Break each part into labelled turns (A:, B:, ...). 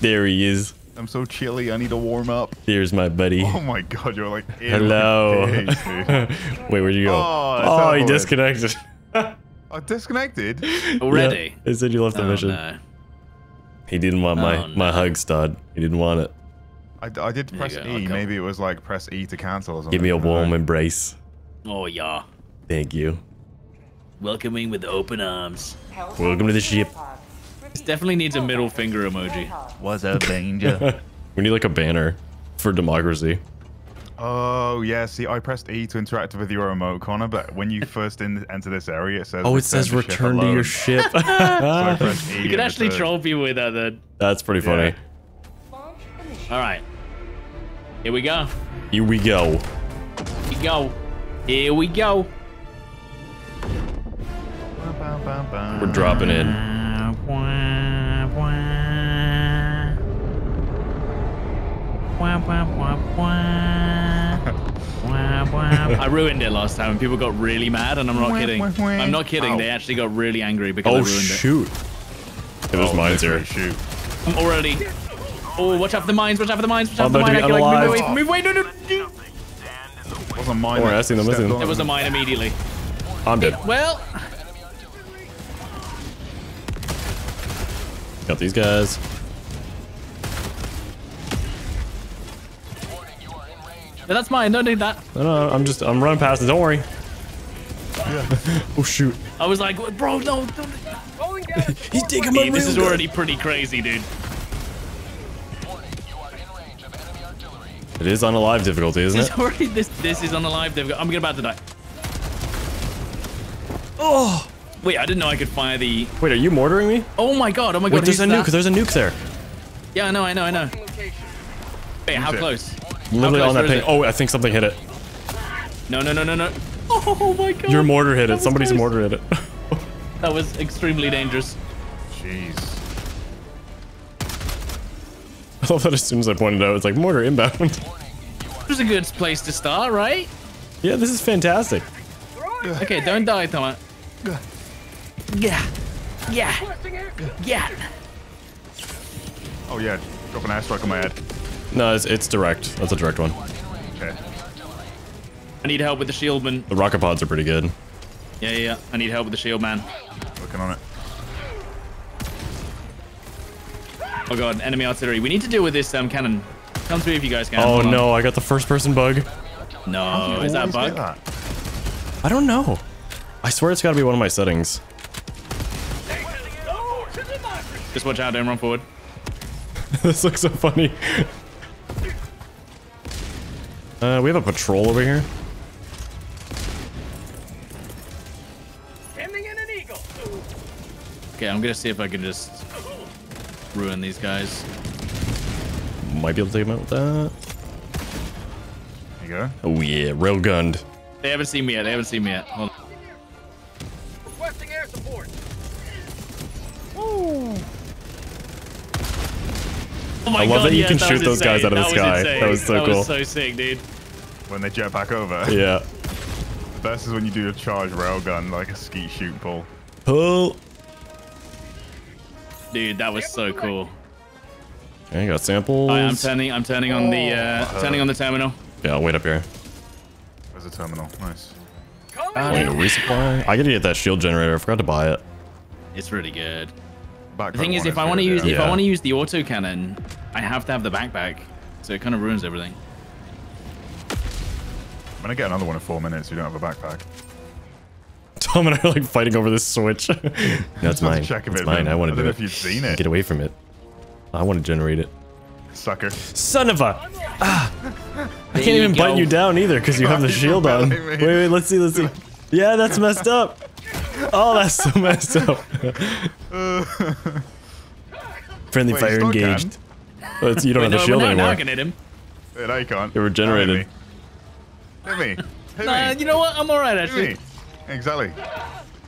A: There he is.
B: I'm so chilly. I need to warm up.
A: There's my buddy.
B: Oh my god, you're like.
A: Hello.
B: my.
A: Wait, where'd you go?
B: Oh, it's
A: Oh, he disconnected.
B: I oh, disconnected.
C: Already?
A: Yeah, it said you left the
C: Oh,
A: mission.
C: no.
A: He didn't want my,
C: Oh,
A: my
C: no.
A: hug stud. He didn't want it.
B: I, I did press E.
C: I'll come.
B: Maybe it was like press E to cancel or something.
A: Give me a warm
B: know.
A: embrace.
C: Oh, yeah.
A: Thank you.
C: Welcoming with open arms.
A: Welcome to the ship.
C: This definitely needs a middle finger emoji.
B: Was a danger.
A: We need like a banner for democracy.
B: oh yeah. See, I pressed E to interact with your remote, Connor. But when you first in, enter this area, it says.
A: Oh, it says return to
B: alone."
A: your ship.
B: So E
C: You
B: and
C: can actually
B: return.
C: troll people with that then.
A: That's pretty funny.
C: All right. Here we go.
A: Here we go.
C: Here we go. Here we go. I ruined it last time and people got really mad and I'm not kidding.
B: wah, wah.
C: I'm not kidding.
B: Ow.
C: They actually got really angry because I
A: Oh,
C: ruined
A: shoot. Hey, there's
B: Oh,
A: mines
B: literally,
A: here.
B: Shoot.
C: I'm already. Oh, watch out for the mines. Watch out for the mines. Watch out
A: Oh,
C: for the
A: they're
C: mine. I can like move
A: alive.
C: away. from- Move away. No, no, no.
B: Wasn't mine.
A: Oh, I
B: that
A: see them, I see
B: stepped
A: them.
B: on
C: There was a mine immediately.
A: I'm dead.
C: Well,
A: Got these guys.
C: yeah, that's mine. Don't do that.
A: No, no, I'm just, I'm running past it. Don't worry. oh, shoot.
C: I was like, bro, no. Don't.
A: He's taking
C: Hey, this is already pretty crazy, dude.
A: It is on a live difficulty, isn't
C: This
A: it?
C: is already this. This is on the live. They've I'm gonna about to die.
A: Oh!
C: Wait, I didn't know I could fire the.
A: Wait, are you mortaring me?
C: Oh my god! Oh my god!
A: Wait, there's
C: who's
A: a nuke.
C: that?
A: There's a nuke there.
C: Yeah, I know, I know, I know. Wait, how
B: it?
C: close?
A: Literally
C: close?
A: on that
C: Where is
A: thing. Oh, I think something hit it.
C: No, no, no, no, no. Oh my god!
A: Your mortar hit
C: That
A: it. Somebody's
C: close.
A: mortar hit it.
C: That was extremely dangerous.
B: Jeez.
A: I love that as soon as I pointed out, it's like mortar inbound.
C: This is a good place to start, right?
A: yeah, this is fantastic.
C: Okay, don't die, Thomas. Yeah. Yeah. Yeah.
B: Oh yeah. Drop an airstrike on my head.
A: No, it's, it's direct. That's a direct one.
B: Okay.
C: I need help with the shield man.
A: The rocket pods are pretty good.
C: Yeah, yeah, yeah. I need help with the shield man.
B: Working on it.
C: Oh god, enemy artillery. We need to deal with this um cannon. Come through if you guys can.
A: Oh
C: Hold on.
A: no, I got the first person bug.
C: No, is that a bug?
B: get that.
A: I don't know. I swear it's got to be one of my settings.
C: Just watch out, don't run forward.
A: this looks so funny. Uh, we have a patrol over here.
C: Okay, I'm gonna see if I can just ruin these guys.
A: Might be able to take them out with that.
B: There you go.
A: Oh yeah, railgunned.
C: They haven't seen me yet. They haven't seen me yet. Hold on.
D: Requesting air support.
C: Oh my
A: I love
C: god,
A: that you
C: yes,
A: can
C: that
A: shoot those guys out of the
C: That
A: sky.
C: insane.
A: That was so
C: that
A: cool.
C: was so sick, dude.
B: When they jet back over.
A: Yeah.
B: The best is when you do a charge railgun like a skeet shoot pull.
A: Pull.
C: Dude, that was so cool.
A: Okay, got samples.
C: Alright, I'm turning. I'm turning on the uh, turning on the terminal.
A: Yeah, I'll wait up here.
B: There's a terminal. Nice.
A: Wait, a resupply? I gotta get that shield generator. I forgot to buy it.
C: It's really good.
B: Backpack
C: The thing is, if I want to use
B: yeah.
C: if I want to use the auto cannon, I have to have the backpack, so it kind of ruins everything.
B: I'm gonna get another one in four minutes. You don't have a backpack.
A: Tom and I are like fighting over this switch. That's mine.
B: Check if
A: That's
B: it
A: mine. I want to
B: don't
A: do
B: know
A: it.
B: if you've seen it.
A: Get away from it. I want to generate it.
B: Sucker.
A: Son of a! Ah! I can't
C: you
A: even button
C: go.
A: you down either because you have the shield on. Wait,
B: Really?
A: wait, let's see, let's see. Yeah, that's messed up. Oh, that's so messed up. Friendly
B: Wait,
A: fire
B: engaged. can?
A: Engaged. Well, it's- you don't
C: Wait,
A: have
C: no,
A: the shield
C: no, now
A: anymore.
C: I can hit him.
B: Yeah, no, you can't.
A: They were generated.
B: Hit me. Hit me. Hit
C: Nah,
B: me.
C: you know what? I'm alright
B: Hit
C: actually.
B: me. Exactly.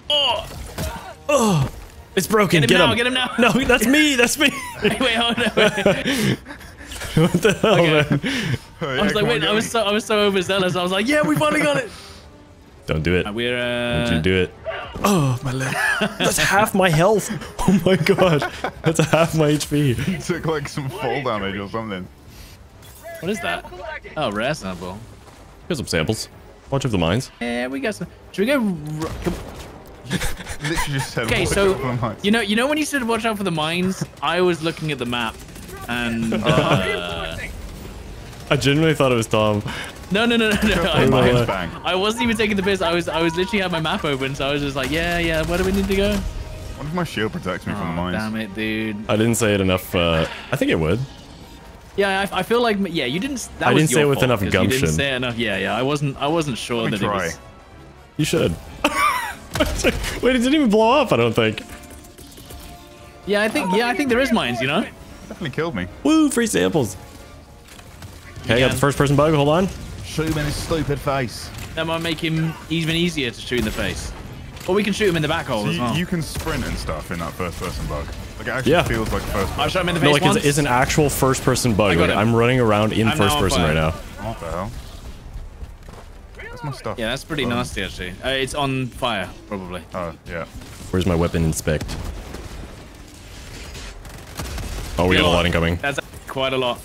C: Oh, Oh.
A: It's broken.
C: Get him
A: Get
C: now,
A: him.
C: get him now.
A: No, that's me. That's me.
C: wait, hold on. Wait.
A: what the hell,
C: Okay.
A: man?
C: Oh, I was like, wait, I was so I was so overzealous. I was like, yeah, we finally got it.
A: Don't do it.
C: Uh, We're
A: Don't
C: uh,
A: you do it. Oh, my leg. That's half my health. Oh my god. That's half my HP.
B: He took like some fall damage or something.
C: What is that? Oh, rare sample.
A: Here's some samples. Bunch of the mines.
C: Yeah, we got some. Should we go? r-
B: Literally just said.
C: Okay,
B: "Watch
C: so
B: out for the mines."
C: you know, you know when you said watch out for the mines, I was looking at the map, and uh,
A: I genuinely thought it was Tom.
C: No, no, no, no, no.
B: The
C: I,
A: know
B: mines
A: what?
B: bang.
C: I wasn't even taking the piss. I was, I was literally had my map open, so I was just like, yeah, yeah. Where do we need to go?
B: What if my shield protects me from the
C: Oh,
B: mines?
C: damn it, dude.
A: I didn't say it enough. Uh, I think it would.
C: Yeah, I, I feel like yeah, you didn't. That
A: I
C: was
A: didn't say it with
C: fault,
A: enough
C: 'cause You
A: gumption.
C: didn't say it enough. Yeah, yeah. I wasn't. I wasn't sure
B: Let me
C: that it
B: try.
C: was.
A: You should. Wait, it didn't even blow up, I don't think.
C: Yeah, I think. Yeah, I think there is mines. You know.
B: Definitely killed me.
A: Woo, free samples. Okay, I got the first person bug. Hold on.
B: Shoot him in his stupid face.
C: That might make him even easier to shoot in the face. Or we can shoot him in the back hole
B: So
C: as
B: you,
C: well.
B: you can sprint and stuff in that first person bug. Like it actually
A: Yeah.
B: feels like first person.
C: I'll shot him in the
A: No, like it's,
C: once.
A: it's an actual first person bug. Like, I'm running around in
C: I'm first-person
A: right now.
B: What the hell? That's my stuff?
C: Yeah, that's pretty nasty actually. Uh, it's on fire probably.
B: Oh, yeah.
A: Where's my weapon inspect? Oh, we got a
C: lot.
A: lot incoming.
C: That's quite a lot.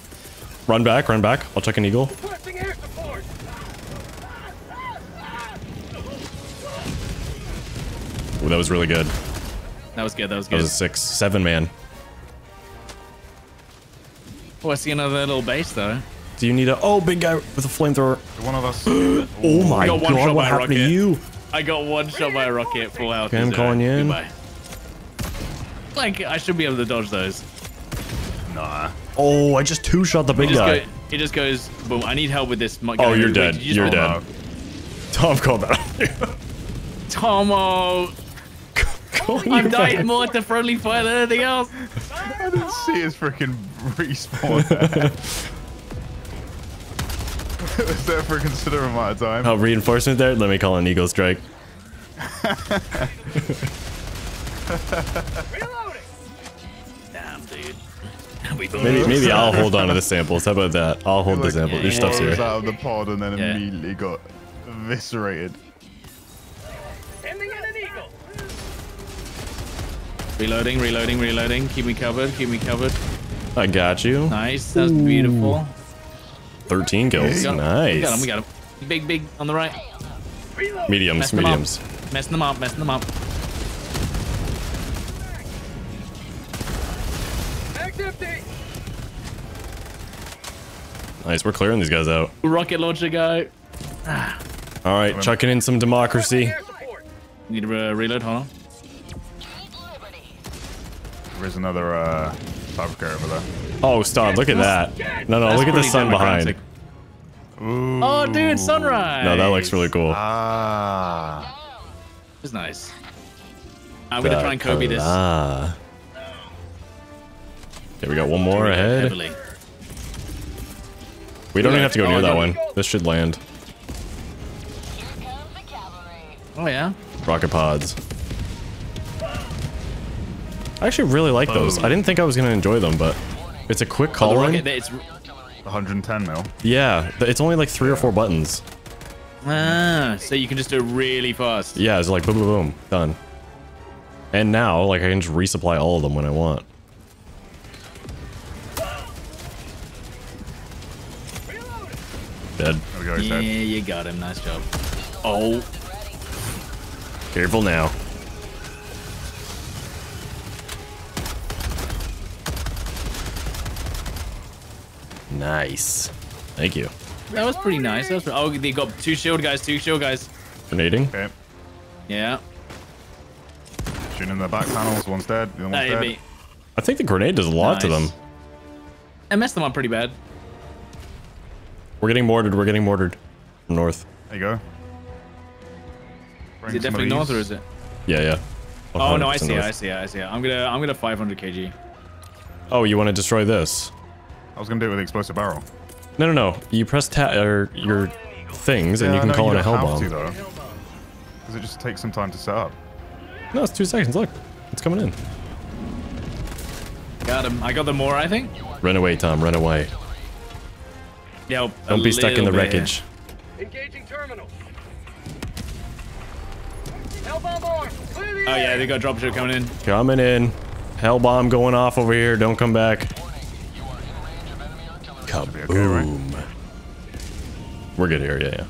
A: Run back, run back. I'll check an eagle. Ooh, that was really good.
C: That was good. That was good.
A: That was a six, seven man.
C: Oh, I see another little base though.
A: Do you need a? Oh, big guy with a flamethrower.
B: One of us.
A: Oh my
C: got one
A: god,
C: shot
A: what
C: by a
A: happened to you?
C: I got one shot by a rocket, full health.
A: Okay, I'm
C: zero.
A: calling you in.
C: Goodbye. Like I should be able to dodge those.
B: Nah.
A: Oh, I just two shot the big guy.
C: go, it just goes boom. I need help with this. mo-
A: Oh, you're
C: Wait,
A: dead.
C: did you
A: you're
C: roll?
A: dead. Tom called that.
C: Tomo,
A: Calling
C: I'm dying
A: back.
C: more to friendly fire than anything else.
B: I didn't see his freaking respawn there. it was there for a considerable amount of time.
A: Oh, reinforcement there. Let me call an eagle strike.
D: Reloading.
C: Damn, dude. We both-
A: Maybe maybe I'll hold on to the samples. How about that? I'll hold the
B: Like,
A: sample. Your
C: yeah,
A: stuff's
B: rose
A: here.
B: out of the pod and then
C: Yeah.
B: immediately got eviscerated.
C: Reloading, reloading, reloading. Keep me covered. Keep me covered.
A: I got you.
C: Nice. That's beautiful.
A: 13 kills.
C: We got him. We
A: Nice.
C: got him. We got him. Big, big on the right.
A: Mediums,
C: Messing
A: mediums.
C: up. Messing them up. Messing them up.
A: Nice. We're clearing these guys out.
C: Rocket launcher guy.
A: All right, chucking in some democracy.
C: Need to uh, reload. Hold on.
B: There's another uh, fabricator over there.
A: Oh, stop. Look at that. No, no,
C: That's
A: look at the sun
C: democratic.
A: behind.
B: Ooh.
C: Oh, dude, sunrise.
A: No, that looks really cool.
B: Ah.
C: It's nice. I'm gonna try and Kobe this.
A: Ah. Okay, we got one more ahead.
C: Heavily.
A: We don't even have to go
C: Oh,
A: near that
C: no.
A: one. This should land.
C: Oh yeah.
A: Rocket pods. I actually really like those. I didn't think I was going to enjoy them, but it's a quick
C: Oh, the
A: call
C: rocket.
A: in.
C: It's
B: 110 mil.
A: Yeah, it's only like three or four buttons.
C: ah, so you can just do it really fast.
A: Yeah, it's like boom, boom, boom, done. And now, like, I can just resupply all of them when I want. Dead.
B: Go.
C: Yeah, you got him. Nice job. Oh,
A: Careful now. Nice. Thank you.
C: that was pretty nice. That was pretty, oh, they got two shield guys. Two shield guys.
A: Grenading.
B: Okay.
C: Yeah.
B: Shooting in the back panels. One's dead. The one's dead.
C: me.
A: I think the grenade does a lot to them.
C: I messed them up pretty bad.
A: We're getting mortared. We're getting mortared. From north.
B: There you go.
C: Is it definitely north or is it?
A: Yeah, yeah.
C: Oh no, I see it.
A: north.
C: I see it. I see it. I'm gonna, I'm gonna 500 kg.
A: Oh, you want to destroy this?
B: I was gonna do it with the explosive barrel.
A: No, no, no. You press ta or your things, and you can
B: I know
A: call in a
B: don't
A: hell
B: have to,
A: bomb.
B: though. Because it just takes some time to set up.
A: No, it's two seconds. Look, it's coming in.
C: Got him. I got the more, I think.
A: Run away, Tom. Run away.
C: Yeah.
A: Don't be stuck in the
C: little bit,
A: wreckage.
D: Engaging terminal. Hell bomb Clear the
C: Oh yeah, they got dropship coming in.
A: Coming in. Hell bomb going off over here. Don't come back. Kaboom. We're good here. Yeah, yeah.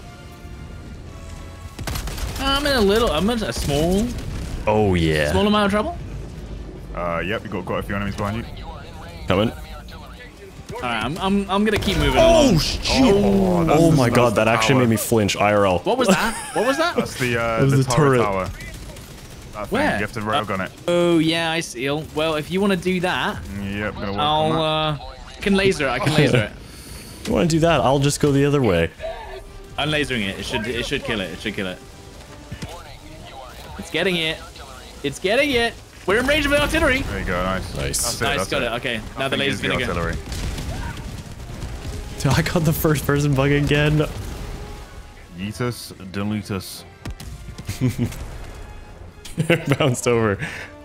C: I'm in a little, I'm in a small,
A: Oh yeah.
C: small amount of trouble.
B: Uh, yep, you got quite a few enemies behind you.
A: Coming.
C: All right, I'm, I'm, I'm gonna keep moving
A: Oh
C: along.
A: shit.
B: Oh,
A: Oh my
B: that's
A: god,
B: the
A: that actually
B: tower.
A: made me flinch IRL.
C: What was that? What was that?
B: That's the uh,
A: was
B: the,
A: the
B: tower
A: turret.
B: tower. That thing,
C: Where?
B: you have to railgun it.
C: Oh yeah, I see. Well, if you want to do that,
B: Yep, gonna work
C: I'll
B: on that.
C: uh, I can laser it. I can laser it.
A: You want to do that? I'll just go the other way.
C: I'm lasering it. It should, it should kill it. It should kill it. It's getting it. It's getting it. We're in range of the artillery.
B: There you go, nice.
A: Nice.
B: That's it,
C: Nice,
B: that's
C: got it. Okay, now the laser's
B: is the
C: gonna go.
B: artillery.
A: Dude, I got the first person bug again.
B: Yeetus, deletus.
A: Bounced over.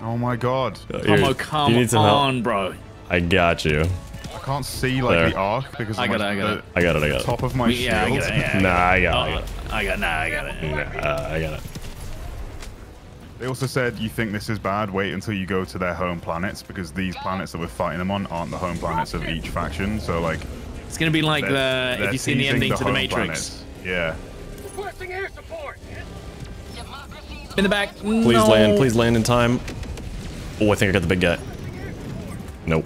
B: Oh my god.
C: Oh,
A: Here,
C: on, come
A: need some help?
C: on, bro.
A: I got you.
B: I can't see like
A: There.
B: the arc because
C: I
B: of
C: got
B: my,
C: it, I got
B: the
C: it.
A: I got it. I got it.
B: top of my
C: Yeah,
B: shield.
C: get it. Yeah,
A: Nah, I got
C: Oh,
A: it.
C: I got, nah, I got it.
A: Nah, uh, I got it.
B: They also said you think this is bad, wait until you go to their home planets because these planets that we're fighting them on aren't the home planets of each faction. So like,
C: It's gonna be like
B: uh,
C: the if you've seen the
B: teasing
C: ending to the Matrix.
B: planets. Yeah.
D: Requesting air support.
C: In the back.
A: Please
C: no.
A: land. Please land in time. Oh, I think I got the big guy. Nope.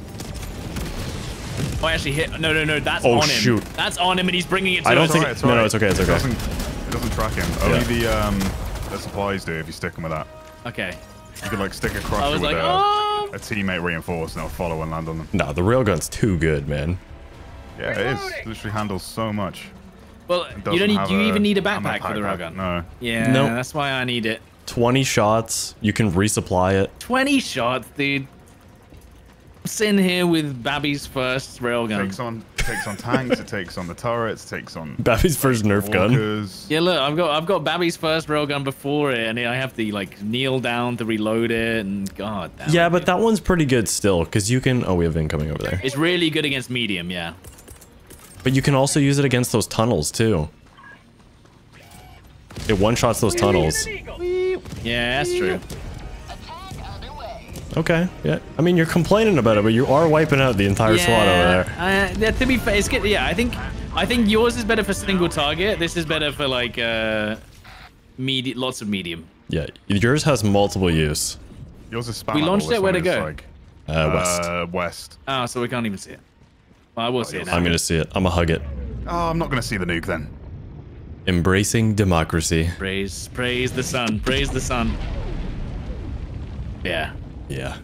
C: Oh, I actually hit. No, no, no. That's
A: Oh,
C: on him.
A: shoot.
C: That's on him, and he's bringing it to
A: I don't
C: us.
A: think-
B: Alright,
A: no, no, it's okay, it's okay.
B: It doesn't, it doesn't track him. Only
A: Yeah.
B: the um the supplies do if you stick them with that.
C: Okay.
B: You could like stick a
C: I
B: crusher
C: was
B: with
C: like,
B: a,
C: oh.
B: a teammate reinforced and it'll follow and land on them.
A: Nah, the railgun's too good, man.
B: Yeah, it is. It literally handles so much.
C: Well, you don't need. Do you
B: a
C: even need a
B: ammo
C: backpack for the
B: pack.
C: railgun?
B: No.
C: Yeah,
A: Nope.
C: that's why I need it.
A: 20 shots. You can resupply it.
C: 20 shots, dude. I'm sitting here with Babby's first railgun.
B: Takes on takes on tanks, it takes on the turrets, takes on
A: Babby's first Nerf gun.
C: Yeah, look, I've got I've got Babby's first railgun before it, and I have to like kneel down to reload it, and god damn.
A: Yeah, but that one's pretty good still, because you can... Oh, we have incoming over there.
C: it's really good against medium. Yeah.
A: But you can also use it against those tunnels, too. It one-shots those tunnels.
C: Yeah, that's true.
A: Okay, yeah. I mean, you're complaining about it, but you are wiping out the entire SWAT over there.
C: Uh, yeah, to be fair, it's good. Yeah, I think I think yours is better for single target. This is better for like uh, medi- lots of medium.
A: Yeah, yours has multiple use.
B: Yours is spammable.
C: We launched it, where'd
B: one
C: it
B: is
C: go?
B: Like,
A: Uh, west.
B: Uh, west.
C: Oh, so we can't even see it. Well, I will see it now.
A: I'm gonna see it. I'm gonna hug it.
B: Oh, I'm not gonna see the nuke then.
A: Embracing democracy.
C: Praise, praise the sun, praise the sun. Yeah.
A: Yeah,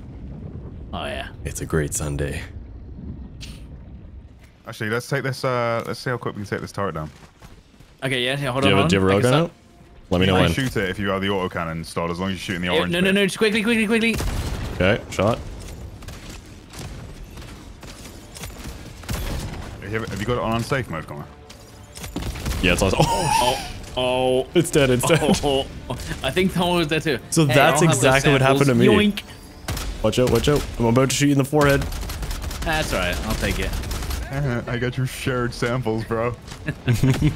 C: Oh yeah.
A: it's a great Sunday.
B: Actually, let's take this. Uh, let's see how quick we can take this turret down.
C: Okay, yeah, yeah hold
A: Do you
C: on.
A: have, a, do you have a
C: hold
A: railgun out? Let me
B: You
A: know when.
B: shoot it if you have the autocannon installed, as long as you're shooting the
C: start-
B: orange.
C: Yeah, no, no,
B: bit.
C: no, just quickly, quickly, quickly.
A: Okay, shot.
B: Have you- got it on unsafe mode, Connor?
A: Yeah, it's awesome. Oh,
C: Oh, oh,
A: it's dead, it's dead.
C: oh, oh. I think Tom was there too.
A: So
C: Hey,
A: that's
C: I'll have those
A: exactly what happened to me.
C: Yoink.
A: Watch out, watch out. I'm about to shoot you in the forehead.
C: That's alright, I'll take it.
B: I got your shared samples, bro.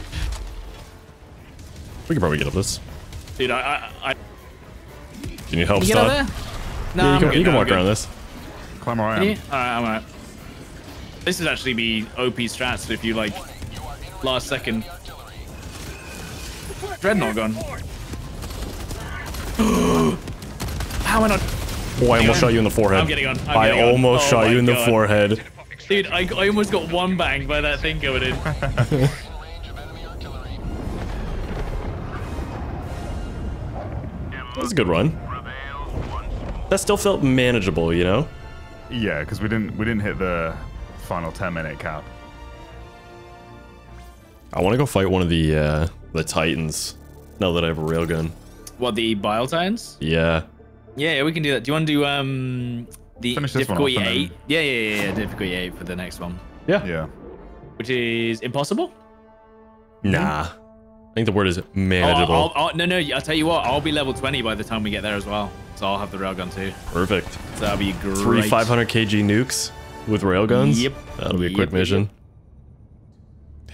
A: We can probably get up this.
C: Dude, I, I, I
A: Do you help,
C: you Stod? No,
A: Yeah, you can,
C: good,
A: you can
C: no,
A: walk around this.
B: Climb where I am.
C: Alright, I'm alright. This would actually be OP strats if you like last second. Dreadnought gun. How am I not?
A: Oh, I almost shot you in the forehead.
C: I'm getting on, I'm
A: I
C: getting
A: almost
C: Oh
A: shot
C: my
A: you in the forehead.
C: Dude, I, I almost got one bang by that thing going in.
A: That was a good run. That still felt manageable, you know?
B: Yeah, because we didn't we didn't hit the final 10 minute cap.
A: I want to go fight one of the uh, the Titans. Now that I have a railgun.
C: What, the Bile Titans?
A: Yeah.
C: Yeah, yeah, we can do that. Do you want to do um the
B: Finish this one
C: difficulty
B: off and then-
C: 8? Yeah, yeah, yeah, yeah, difficulty 8 for the next one.
A: Yeah.
B: Yeah.
C: Which is impossible?
A: Nah. I think the word is
C: Oh,
A: manageable.
C: I'll, I'll, no, no, I'll tell you what, I'll be level 20 by the time we get there as well. So I'll have the railgun too.
A: Perfect.
C: So that'll be great.
A: Three 500 kg nukes with railguns.
C: Yep.
A: That'll be a
C: Yep,
A: quick
C: yep,
A: mission.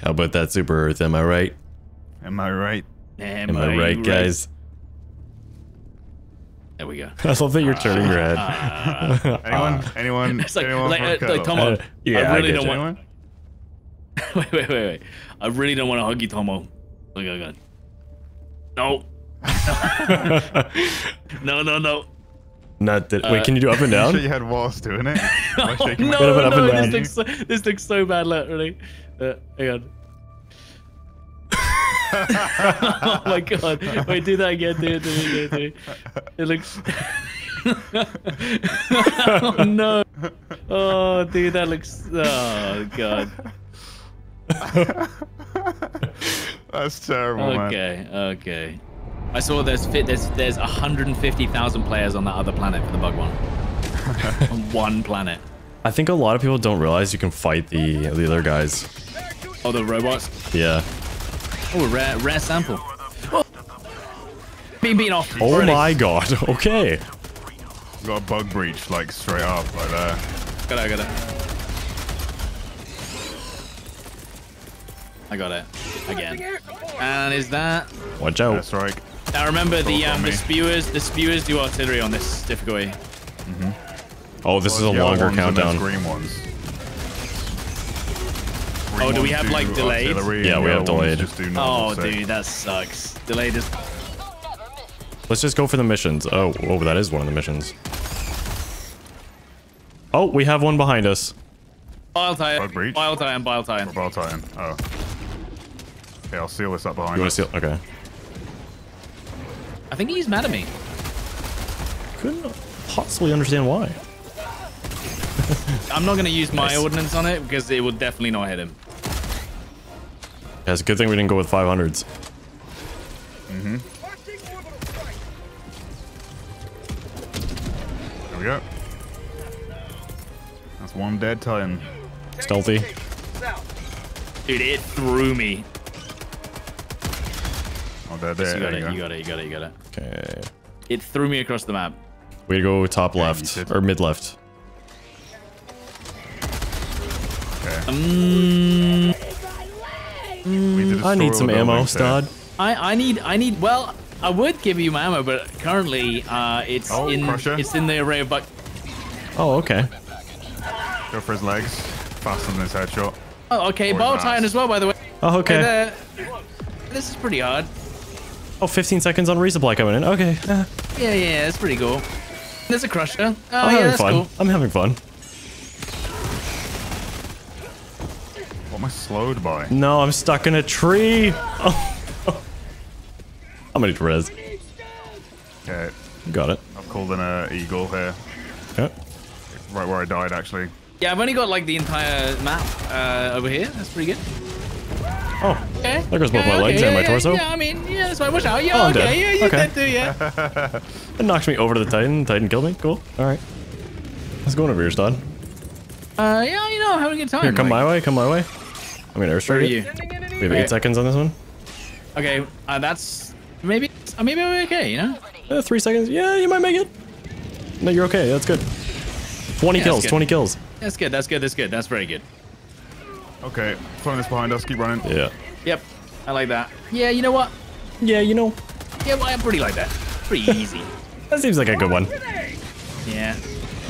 A: How about that Super Earth? Am I right?
B: Am I right?
C: Am,
A: Am I right, guys?
C: There we go.
A: I love that you're turning red. head.
B: Anyone? Anyone?
C: It's like,
B: anyone
C: like, uh, like Tomo.
A: Uh, yeah,
C: I
A: I
C: really
A: get
C: don't
A: you.
C: want. Wait, wait, wait, wait. I really don't want to hug you, Tomo. Look, look, look. No. no, no, no.
A: Not that. Wait, can you do up and down?
B: you, sure
A: down?
B: you had walls doing it? Am
C: Oh,
B: shaking
C: no,
A: up and up
C: no, this looks, so, this looks so bad, literally. Uh, hang on. oh my god. Wait, do that again. Do it, do it, do it, do it. It looks. oh no. Oh, dude, that looks. Oh god.
B: That's terrible, man.
C: Okay, okay. I saw there's fit. There's there's 150,000 players on that other planet for the bug one. on one planet.
A: I think a lot of people don't realize you can fight the the other guys.
C: Oh, the robots.
A: Yeah.
C: Oh, a rare rare sample. Oh. Being beaten off.
A: Oh
C: already.
A: my god. Okay.
B: Got a bug breach like straight up, like there.
C: Got it, I got it. I got it. Again. And is that...
A: Watch out.
B: That's right.
C: Now remember the um, the spewers, the spewers do artillery on this difficulty.
A: Oh, this is a longer
B: ones and there's
A: countdown.
B: Green ones.
C: Oh, do we
B: ones
C: have, like,
B: do
C: delayed?
A: Yeah, we have delayed.
B: Just do normal
C: Oh,
B: six.
C: dude, that sucks. Delayed is...
A: Let's just go for the missions. Oh, oh, that is one of the missions. Oh, we have one behind us.
C: Bile tie,
B: Bug breach?
C: bile tie, and bile
B: Titan. Oh. Okay, I'll seal this up behind
A: You want
B: us.
A: to see? Okay.
C: I think he's mad at me.
A: Couldn't possibly understand why.
C: I'm not going to use my
A: Nice.
C: ordnance on it because it will definitely not hit him.
A: Yeah, it's a good thing we didn't go with 500s.
D: Marching orbital strike.
B: There we go. That's one dead Titan.
A: Stealthy.
C: Dude, it threw me.
B: Oh, there,
C: You got
B: there
C: it,
B: you go.
C: you got it, you got it, you got it.
A: Okay.
C: It threw me across the map.
A: We go top
B: you
A: left
B: did.
A: or mid left.
B: Okay. Um, Mm,
A: I need some ammo,
B: buildings.
A: Stod.
C: I, I need, I need, well, I would give you my ammo, but currently, uh, it's
B: Oh,
C: in,
B: Crusher.
C: it's in the array of buck.
A: Oh, okay.
B: Go for his legs. Faster than his headshot.
C: Oh, okay,
B: Or
C: ball
B: his
C: titan as well, by the way.
A: Oh, okay.
C: And, uh, this is pretty hard.
A: Oh, 15 seconds on resupply coming in. Okay.
C: Yeah, yeah, that's pretty cool. There's a crusher. Oh,
A: I'm
C: yeah,
A: having
C: that's
A: fun.
C: cool.
A: I'm having fun.
B: What am I slowed by?
A: No, I'm stuck in a tree. Oh. I'm gonna need res.
B: Okay,
A: Got it.
B: I've called in a eagle here.
A: Okay.
B: Right where I died, actually.
C: Yeah, I've only got like the entire map uh, over here. That's pretty good.
A: Oh,
C: Okay.
A: There goes both
C: okay,
A: my legs
C: okay,
A: and my
C: yeah,
A: torso.
C: Yeah, I mean, yeah, that's fine. Watch out. Yeah,
A: Oh, I'm
C: okay.
A: dead.
C: Yeah, you're
A: Okay.
C: dead too, yeah.
A: it knocks me over to the Titan. Titan killed me. Cool. All right. Let's go over here, Stod.
C: Uh, yeah, you know, having a good time.
A: Here, come
C: like-
A: my way. Come my way. I'm gonna
C: Where
A: airstrike
C: you?
A: it.
D: Sending
A: We have
D: email.
A: eight seconds on this one.
C: Okay, uh, that's maybe uh, maybe I'll be okay. You know.
A: Uh, three seconds. Yeah, you might make it. No, you're okay. That's good. 20
C: Yeah,
A: kills.
C: good.
A: 20 kills.
C: That's good. That's good. That's good. That's very good.
B: Okay, throwing this behind us. Keep running.
A: Yeah.
C: Yep, I like that. Yeah, you know what?
A: Yeah, you know,
C: Yeah, well, I pretty like that. Pretty easy.
A: that seems like a good one.
C: Yeah.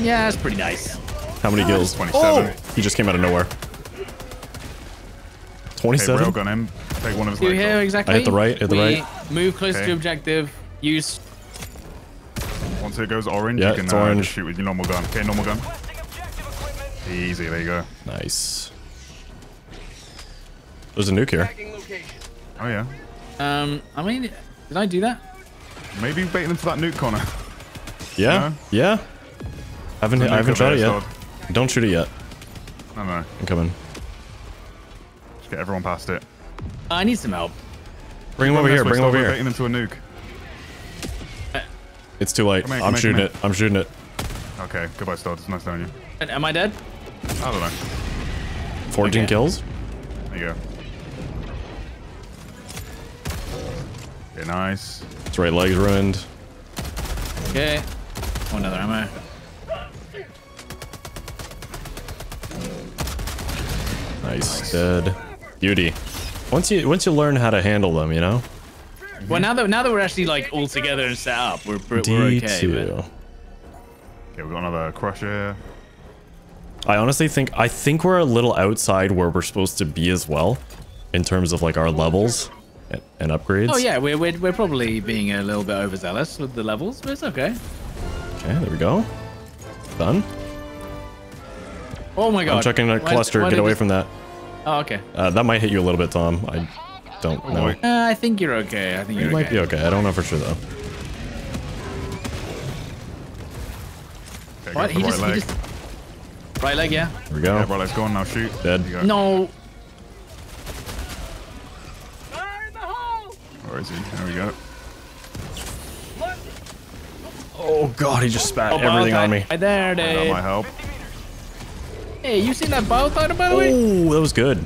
C: Yeah, that's pretty nice.
A: How many kills?
B: 27.
A: Oh, he just came out of nowhere.
B: Okay,
A: 27.
B: railgun him. Take one of his
C: Do
B: legs
C: here
B: off.
C: exactly.
A: I hit the right, hit the
C: We
A: right.
C: Move close
B: Okay.
C: to objective. Use.
B: Once it goes orange,
A: Yeah,
B: you can
A: it's
B: uh,
A: orange.
B: just shoot with your normal gun. Okay, normal gun. Easy, there you go.
A: Nice. There's a nuke here.
B: Oh yeah.
C: Um, I mean, did I do that?
B: Maybe baiting them for that nuke corner.
A: Yeah,
B: No?
A: yeah. I haven't,
B: There's a
A: I haven't
B: nuke
A: shot it yet.
B: Stod.
A: Don't shoot it yet.
B: No, no.
A: I'm coming.
B: Just get everyone past it.
C: I need some help.
A: Bring him over here. Bring him over here.
B: Baiting them to a nuke.
A: Uh, it's too late.
B: Here,
A: I'm
B: here,
A: shooting it. I'm shooting it.
B: Okay, goodbye, Stod. It's nice knowing you.
C: Am I dead?
B: I don't know.
A: 14
C: Okay.
A: kills.
B: There you go. Okay, nice.
A: His right leg's ruined.
C: Okay. Oh, another ammo.
A: Nice. Dead. Beauty. Once you once you learn how to handle them, you know.
C: Well, now that now that we're actually like all together and set up, we're we're, we're okay.
A: D2.
C: but-
B: Okay, we've got another crusher here.
A: I honestly think I think we're a little outside where we're supposed to be as well, in terms of like our levels and, and upgrades.
C: Oh yeah, we're, we're we're probably being a little bit overzealous with the levels, but it's okay.
A: Okay, there we go. Done.
C: Oh my god.
A: I'm checking that
C: Why-
A: cluster.
C: why
A: Get away
C: you-
A: from that.
C: Oh okay.
A: Uh, that might hit you a little bit, Tom. I don't know.
C: Uh, I think you're okay. I think you're
A: might
C: okay.
A: be okay. I don't know for sure though.
B: Okay,
C: What? He
B: for
C: just,
B: right
C: he
B: leg.
C: just right leg, yeah.
A: There we
B: Yeah,
A: go.
B: right leg's gone now. Shoot.
A: Dead.
B: There you go.
C: No.
D: Fire in the hole!
B: Where is he? There we go.
A: Oh god, he just spat
C: Oh,
A: everything
C: bow
A: on me.
C: Right there,
B: That
C: dude.
B: might help.
C: Hey, you seen that bow title by the way?
A: Oh, that was good.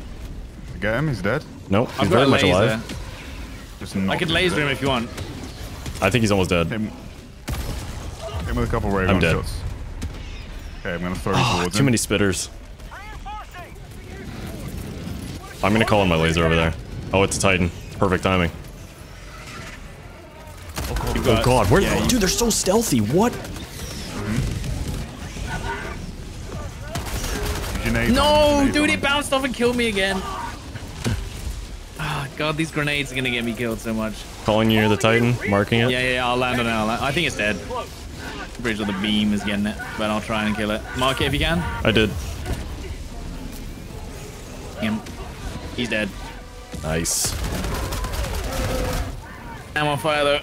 B: I got him. He's dead.
A: Nope, he's
C: I've
A: very
C: got a
A: much
C: laser.
A: alive.
C: I
B: knocked
C: could laser
B: dead.
C: him if you want.
A: I think he's almost dead.
B: Hit him, hit him with a couple ray
A: I'm
B: gun
A: dead.
B: shots. Okay, I'm gonna throw you
A: Ah,
B: towards
A: too
B: him.
A: many spitters. I'm gonna call in my laser over there. Oh, it's a Titan. Perfect timing. Oh
C: got-
A: god, where?
C: yeah, you-
A: dude, they're so stealthy. What?
B: Grenade
C: No,
B: on him,
C: dude,
B: grenade
C: it bounced off and killed me again. Ah, God, these grenades are gonna get me killed so much.
A: Calling you near the Titan, marking it.
C: Yeah, yeah, yeah, I'll land on it. I'll land. I think it's dead. Bridge sure the beam is getting it, but I'll try and kill it. Mark it if you can.
A: I did.
C: Him. He's dead.
A: Nice.
C: I'm on fire though.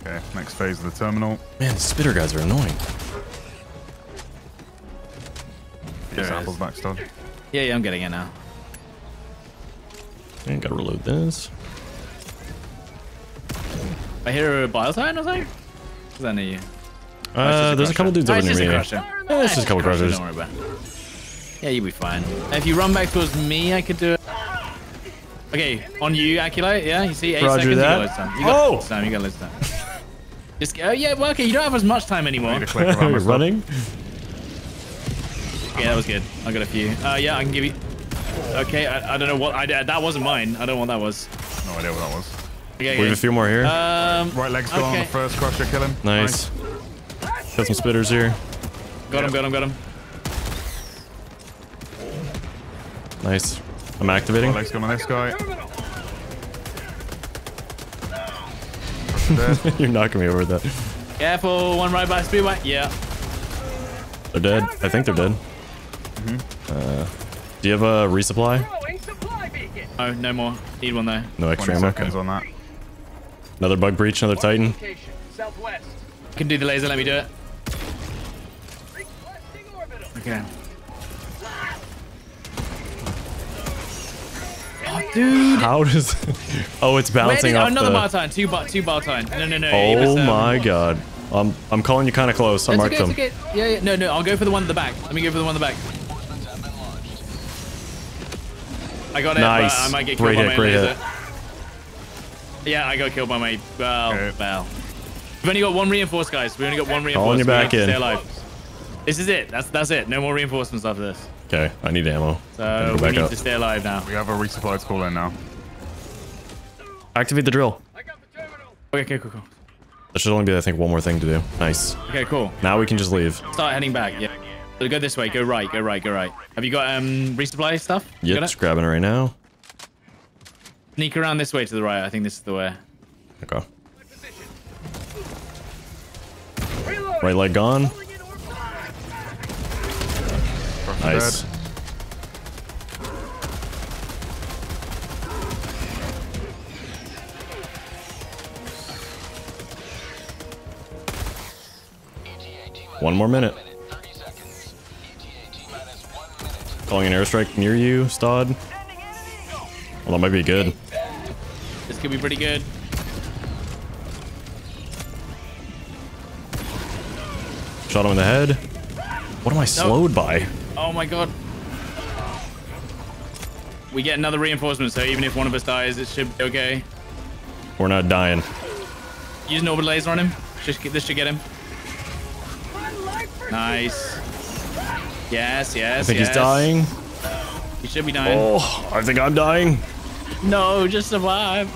B: Okay, next phase of the terminal.
A: Man, the spitter guys are annoying.
B: Get
C: it
B: samples back, stud.
C: Yeah, yeah, I'm getting it now.
A: And gotta reload this.
C: I hear a biotine or something? Is that near you? Oh,
A: Uh, there's a couple dudes
C: Oh,
A: over
C: it's
A: near
C: just a
A: me.
C: crusher.
A: Yeah, it's just a couple
C: crusher,
A: crushers.
C: Don't worry about it. Yeah, you'll be fine. If you run back towards me, I could do it. Okay, on you, Aculite. Yeah, you see, eight
A: Roger
C: seconds.
A: that.
C: You got loads of time. You got
A: Oh!
C: loads time. You got loads time. Just, oh yeah, well, okay, you don't have as much time anymore.
B: Need a click around
A: You're running?
C: Yeah, that was good. I got a few. Uh, yeah, I can give you. Okay, I, I don't know what I did. That wasn't mine. I don't know what that was.
B: stuff. No idea what that was.
C: Okay,
A: We have a few more here.
C: Um,
B: Right leg's gone on the first crusher. Kill him.
A: nice. Got some spitters here.
C: got him, got him, got him.
A: Nice. I'm activating.
B: Right leg's gone on this guy.
A: You're knocking me over with that.
C: Careful, one right by speed by. Yeah.
A: They're dead. I think they're dead. Uh, do you have a resupply?
D: Throwing supply beacon!
C: Oh, no more. Need one though.
A: No
B: 20
A: extra ammo. Okay.
B: on that.
A: Another bug breach, another Titan.
D: Location, southwest.
C: Can do the laser. Let me do it. Okay. Oh, dude.
A: How does? oh, it's
C: Where
A: bouncing
C: did,
A: off
C: another
A: the.
C: bar time. Two bar, two bar time. No, no, no.
A: Oh
C: was, um,
A: my god. Um, I'm calling you kind of close. I
C: It's
A: marked
C: okay,
A: them.
C: okay. Yeah, yeah. No, no. I'll go for the one at the back. Let me go for the one at the back. I got it.
A: Nice.
C: But I might get
A: Great
C: killed
A: hit,
C: by my
A: great
C: laser. Yeah, I got killed by my. Well,
B: Okay.
C: well. We've only got one reinforced, guys. We only got one reinforced.
A: Calling you
C: We
A: back in.
C: Stay alive. This is it. That's that's it. No more reinforcements after this.
A: Okay, I need ammo.
C: So
A: go
C: we need
A: up.
C: to stay alive now.
B: We have a resupply to call in now.
A: Activate the drill.
D: I got the terminal.
C: Okay, okay, cool, cool.
A: There should only be, I think, one more thing to do. Nice.
C: Okay, cool.
A: Now we can just leave.
C: Start heading back. Yeah. So go this way. Go right. Go right. Go right. Have you got um resupply stuff? You
A: Yep, just grabbing it right now.
C: Sneak around this way to the right. I think this is the way.
A: Okay.
D: My position. Reloading.
A: Right leg gone.
D: Pulling in orbital.
B: Crusher
A: Nice. One more minute. Calling an airstrike near you, Stod. Well, that might be good.
C: This could be pretty good.
A: Shot him in the head. What am I slowed by?
C: Oh my god. We get another reinforcement, so even if one of us dies, it should be okay.
A: We're not dying.
C: Use an orbital laser on him. Just get, this should get him. Nice. Yes, yes.
A: I think
C: yes.
A: he's dying.
C: He should be dying.
A: Oh, I think I'm dying.
C: No, just survive.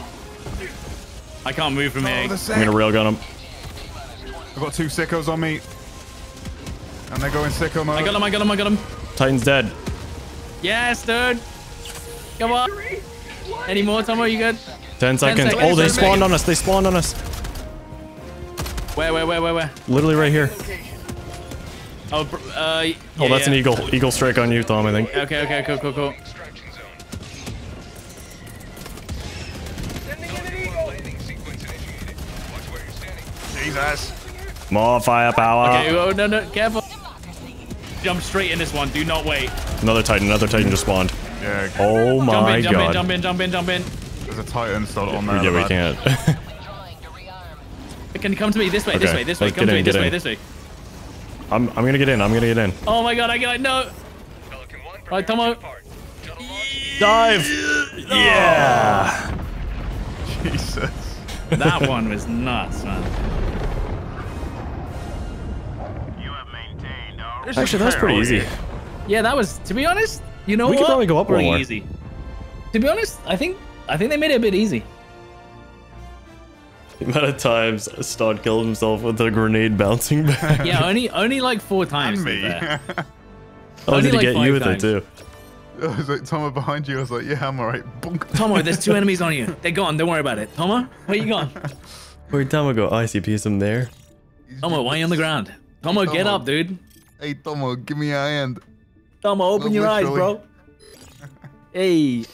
C: I can't move from here.
B: the
A: I'm gonna railgun him.
B: I've got two sickos on me. And they're going sicko mode.
C: I got him, I got him, I got him.
A: Titan's dead.
C: Yes, dude. Come on. Any more, Tomo? You good?
A: 10 seconds.
C: seconds.
A: Oh, they spawned on us. They spawned on us.
C: Where, where, where, where, where?
A: Literally right here.
C: Oh, uh, yeah,
A: Oh, that's
C: yeah.
A: an eagle. Eagle strike on you, Tom, I think.
C: Okay, okay, cool, cool, cool.
D: Extraction zone. Sending in an eagle. Landing sequence initiated. Watch where you're standing.
B: Jesus.
A: More firepower.
C: Okay, oh, no, no, careful. Jump straight in this one. Do not wait.
A: Another Titan. Another Titan just spawned.
B: Yeah,
A: Oh
C: Jump
A: my
C: in, jump
A: god.
C: in, jump in, jump in, jump in.
B: there's a Titan still on there.
A: yeah, we can't.
C: Can you come to me this way, this way, this way,
A: let's
C: come
A: get
C: to me this
A: get
C: way,
A: in.
C: this way.
A: I'm, I'm gonna get in. I'm gonna get in.
C: Oh my god, I got no.
D: Pelican 1,
C: Right, Tomo.
D: Part. Shuttle launch.
A: Dive! Yeah!
B: Jesus.
C: That one was nuts, man.
D: You have maintained our
A: Actually, that was pretty easy.
C: Yeah, that was. To be honest, you know
A: We
C: what?
A: could probably go up one
C: Pretty
A: more.
C: easy. To be honest, I think I think they made it a bit easy.
A: The amount of times Stod killed himself with a grenade bouncing back.
C: Yeah, only only like four times.
B: And
C: to
B: me.
C: fair. Only
A: did he
C: like
A: get you with
C: five
A: it too?
B: I was like, Tom, behind you. I was like, yeah, I'm alright. Bonk.
C: Tomo, there's two enemies on you. They're gone. Don't worry about it. Tomo, where you gone?
A: Where'd Tomo go? Oh, I see piece him there.
C: Tomo, why are you on the ground? Tomo, get
B: Tomo.
C: up, dude.
B: Hey, Tomo, give me a hand.
C: Tomo, open
B: Well,
C: your eyes, bro. Hey,